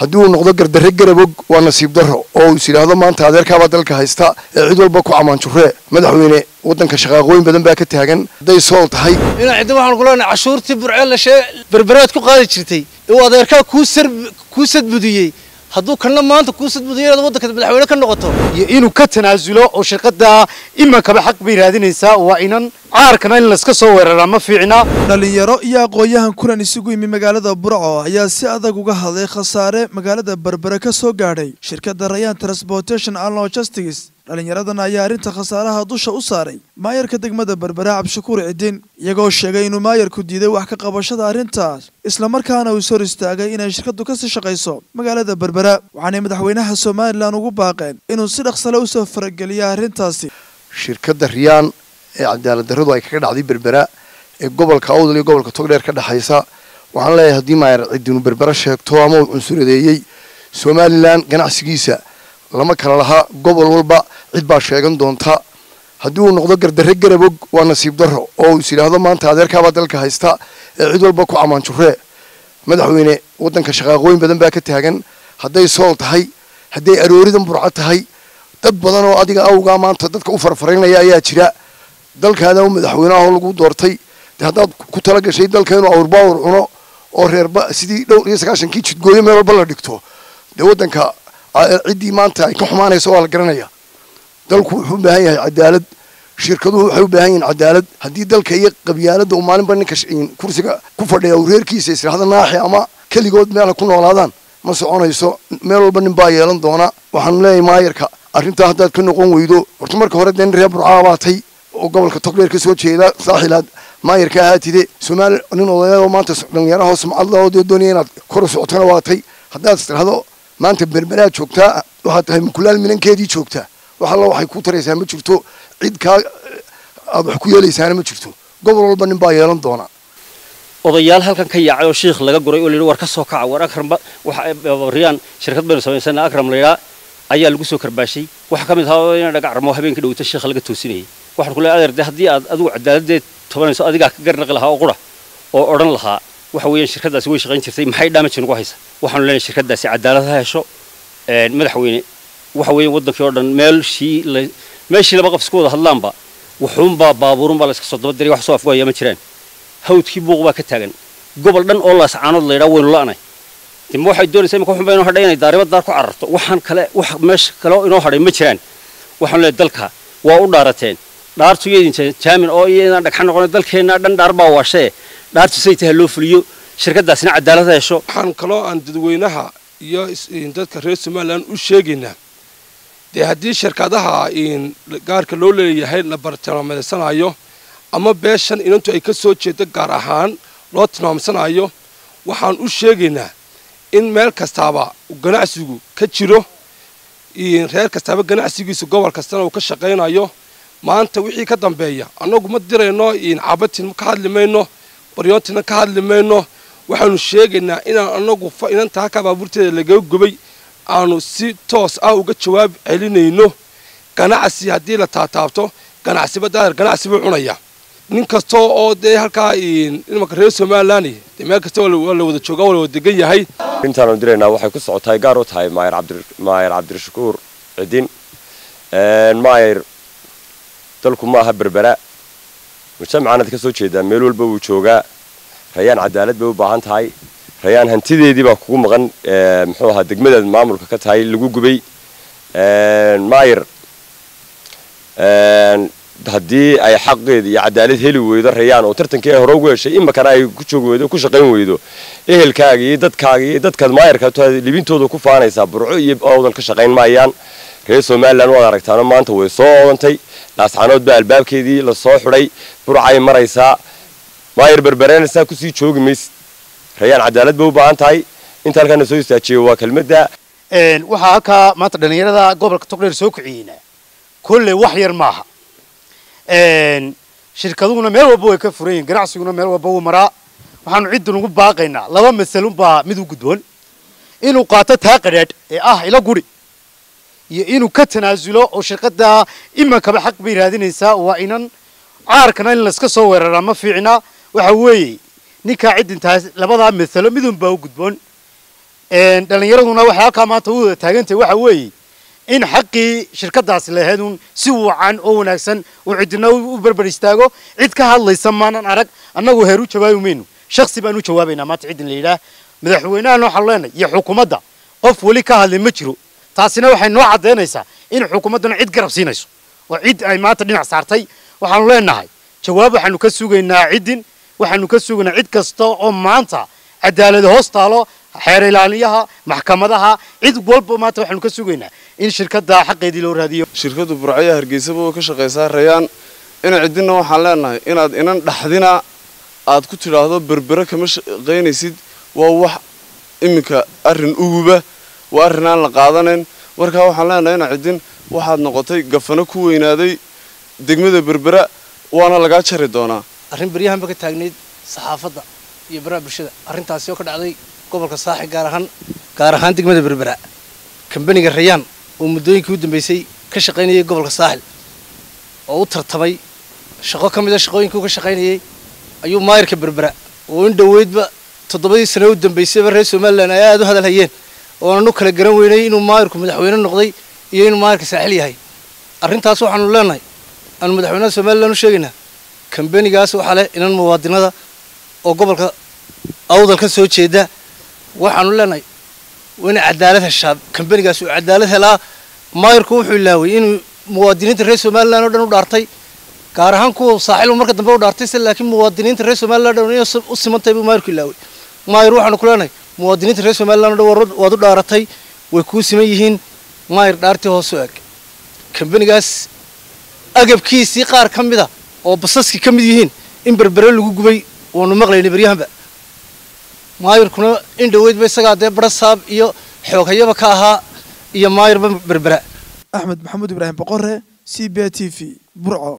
haddii uu noqdo gardarre garabog waa nasiib darro. Oo uu is yidhaahdo maanta adeerkaabaa dalka haysta ee cid walba ku ammaanjuree madaxweyne waddanka shaqaaqooyin badan baa ka taagan. Hadday sool tahay. Inaa cidda waxaan ku leenahay cashuurtii burcee la shee berberaad ku qaadi jirtay. Uu adeerkaa kuu sadbudiyey. Hadduu kana maanta kuu sadbudiyo inaad waddanka madaxweyne ka noqoto. Iyo inuu ka tanaasulo oo shirkada imankaba xaq bay raadinaysaa waa inan caarkana in layska soo weeraraa ma fiicna. Dhalinyaro iyo aqoon-yahan kulan isugu yimi magaalada burco ayaa si adag uga hadlay khasaare magaalada berbere ka soo gaadhay. Shirkadda rayan transportation and logistics dhalinyaradan ayaa arrinta khasaaraha dusha u saaray. Maayarka degmada berbere cabdishakuur cidin iyagoo sheegay inuu maayarku diiday wax ka qabashada arrintaas islamarkaana uu sor istaagay inay shirkaddu ka sii shaqayso. Magaalada berbere waxaanay madaxweynaha somalilan ugu baaqeen inuu si dhaqsale u soo farageliya arrintaasi. Shirkadda riyaan ee cadaalad ay kaga dhacday berbera ee gobolka awdal iyo gobolka togdheer ka dhexaysa waxaan leeyahay haddii maayar cidinu berbera sheegto ama uu somalilan ganacsigiisa lama kala lahaa gobol walba cid baa sheegan doonta. Haddii uu noqdo gardarre garabog waa nasiib darro oo is yidhaahdo maanta adeerkaabaa dalka haysta ee cid walba ku ammaanjuree madaxweyne waddanka shaqaaqooyin badan baa ka taagan hadday sool tahay hadday arooridan burco tahay dad badan oo adiga awgaa maanta dadka u farfaraynaya ayaa jira dalkaada u madaxweyneahoo lagu doortay. De haddaad ku tala gashay dalka inuu awrbaawr cuno oo reerba sidii dhowr iyo sagaashankii jidgooyo meel walba la dhigto. Dee waddanka ciddii maanta ay ka xumaanayso waa la garanaya. Dalku wuxuu u baahan yahay cadaalad. Shirkaduhu waxay u baahan yihiin cadaalad. Haddii dalka iyo qabyaaladda uu maalinba ninka kursiga ku fadhiya uu reerkiisa israhdo naaxi ama keligood meela ku noolaadaan ma soconayso meel walba nin baa yeelan doona. Waxaanu leeyahay maayarka arrintaa haddaad ka noqon weydo. Horta marka hore dee reer burcaa oo gobolka togdheer ka jeeda saaxilaad maayarka ahaatide somaali nin odayadoo maanta dhalinyarahoo sumcad doonaya inaad kor socotona waatay haddaad israhdo maanta berberaad joogtaa waxaad tahay mukulaal minankeedii joogtaa wax waxay ku taraysaa ma jirto cid kaa aad wax ku yeelaysaana ma jirto gobol walba nin baa yeelan doona odayaal halkan ka yaacay oo shiikh laga guray oo la yidhi war ka soo kaca war akramba riyaan shirkad baynu samaysana akram la yidhaa ayaa lagu soo karbaashay waxaa ka mid ahaa inay dhagacramo habeenka dhowta shiikha laga toosinayay waxaan ku leeyahay adeer de haddii aad adigu cadaaladdeed tobanayso adigaa ka garnaqi lahaa oo qura oo odhan lahaa waxa weeyaan shirkaddaasi way shaqayn jirtay maxay damage nagu haysa? Waxaanu leenahay shirkaddaasi cadaalad ha hesho madaxweyne waxa weeyaan waddankii oo dhan meelshii meeshii laba qof isku wada hadlaanba wuxuunbaa baabuurunbaa la iska soo daba diray wax soo afgoaya ma jiraan hawdkii buuq baa ka taagan. Gobol dhan oo laascaanood la yidhaa waynu la'nay dima waxay doonaysaa imika waxun baa inoo hadhay inay daariba daar ku cararto. Waxaan kale wax meesha kale oo inoo hadhay ma jiraan. Waxaanu leeyahay dalka waa u dhaarateen dhaartu iyo idin jaamin oo iyo inaan dhagxan dalkeenna dhan dhaar baa waashee dhaartu say tahay loo fuliyo shirkaddaasina cadaalad ha hesho waxaan kaloo aan dadweynaha iyo dadka reer somalilan u sheegaynaa dee haddii shirkadaha gaarka loo leeyahay la bartilmaamaysanayo ama beeshan inantu ay ka soo jeedo gaar ahaan loo tilmaamsanayo waxaan u sheegaynaa in meel kastaaba ganacsigu ka jiro reer kastaaba ganacsigiisu gobol kastana uu ka shaqaynayo maanta wixii ka dambeeya. Annagu ma dirayno cabatin ka hadli mayno baryoontina ka hadli mayno. Waxaanu sheegaynaa inaan anagu inanta halkaa baabuurteeda lagaga gubay. Aanu si toos ah uga jawaab celinayno. Ganacsi haddii la taataabto ganacsiba daadar ganacsi buu cunaya. Nin kasta oo dee halkaa imanka reer somalilan meel kasta waa la wada jooga waa la wada degan yahay. Intaanu diraynaa waxay ku socotahay gaar u tahay maayar cabdirashakuur cidin maayar dalku maaha berbera. Mujtamacaanaad ka soo jeedaa meel walba wuu joogaa. Rayaan cadaalad bay u baahan tahay. Rayaan hantideedii baa kugu maqan muxuu ahaa degmadaad maamulka ka tahay lagu gubay. Maayar. Haddii ay xaqeeda iyo cadaalad heli weydo rayaan oo tartankii ay hore ugu heshay imakana ay ku joogi weydo ku shaqayn weydo. Ehelkaaga iyo dadkaaga dadkaad maayarka libintooda ku faanaysaa burco iyo awdal ka shaqayn maayaan reer somalilan waad aragtaano maanta way soo oodantay laascaanood baa albaabkeedii la soo xidhay. Burcay maraysaa. Maayar berbereenaysaa ku sii joogi maysid rayaan cadaalad bay u baahan tahay. Inta halkaana soo istaajiyo waa kelmadda. Waxaa halkaa maanta dhallinyarada gobolka togdheer soo kiciyeyna kolley wax yar maaha. Shirkaduhuna meel walba way ka furan ganacsiguna meel walba wuu maraa. Waxaanu ciddan ugu baaqaynaa. Laba masalunbaa mid u gudboon. Inuu qaato taa qadhaadh ee ah ila guri iyo inuu ka tanaasulo oo shirkadda imankaba xaq bay raadinaysaa waa inan caarkana in layska soo weeraraa ma fiicna. Waxa weeye ninkaa ciddintaas labadaa masalo midunbaa u gudboon. Dhallinyaraduna waxay halkaa maanta u wada taagantahay waxa weeye in xaqii shirkadaasi lahayd uun si wacan oo wanaagsan uu cidina u berber istaago. Cid ka hadlaysa maanan arag annagu heer u jawaabi mayno shaksi baan u jawaabaynaa maanta ciddin la yidhaah. Madaxweynahan waxaan leenahay iyo xukuumadda qof weli ka hadlay ma jiro taasina waxay noo caddaynaysaa in xukuumadduna cid garab siinayso. Oo cid ay maanta dhinac saartay. Waxaanu leenahay jawaab waxaanu ka sugaynaa ciddin waxaanu ka sugaynaa cid kasta oo maanta cadaalada hoos taalo xeer ilaaliyaha maxkamadaha cid walba maanta waxaanu ka sugaynaa in shirkadda xaqeedii loo raadiyo. Shirkaddu burcaya hargeysaba oo ka shaqaysaa rayaan ina ciddina waxaan leenahay inaad inan dhaxdina aad ku tidhaahdo berbere kama shaqaynaysid waa wax iminka arrin uguba waa arrin aan la qaadanayn markaa waxaan leenahay ina ciddin waxaad noqotay gafano ku weynaaday degmada berbera waana lagaa jari doonaa. Arrin baryahanba ka taagnayd saxaafadda iyo baraha bulshada. Arrintaasi oo ka dhacday gobolka saaxi gaar ahaan gaar ahaan degmada berbera kambaniga rayaan oo muddooyinkii u dambeysay ka shaqaynayay gobolka saaxil. Oo u tartamay shaqo ka mid a shaqooyinkii u ka shaqaynayay ayuu maayirka berbera oo in dhoweydba toddobadii sano u dambeysayba reer somalilan ay aada u hadal hayeen oo aanu kala garan weynay inuu maayirku madaxweyne noqday iyo inuu maayirka saaxil yahay. Arrintaas waxaanu leenahay aanu madaxweynaha somalilan u sheegaynaa kambanigaas waxaa leh inan muwaadinada oo gobolka awdal ka soo jeeda waxaanu leenahay inay cadaalad heshaa kambanigaas uu cadaalad helaa. Maayirku wuxuu ilaaway inuu muwaadiniinta reer somalilan oo dhan u dhaartay gaar ahaan kuwa saaxiil marka dambe u dhaartay se laakiin muwaadiniinta reer somalilan dhan inay u simantahay buu maayirku ilaaway. Maayir waxaanu ku leenahay muwaadiniinta reer somalilan oo dhan waad u dhaaratay way kuu siman yihiin maayir dhaartii hoos u eg. Kambanigaas agabkiisii qaar ka mida oo basaskii ka mid yihiin in berbere lagu gubay waanu maqlaynay baryahanba maayirkuna in dhoweydba isagaa dee barasaab iyo xooghayaba ka ahaa iyo maayirba berbera axmed maxamuud ibraahim boqore c b t v burco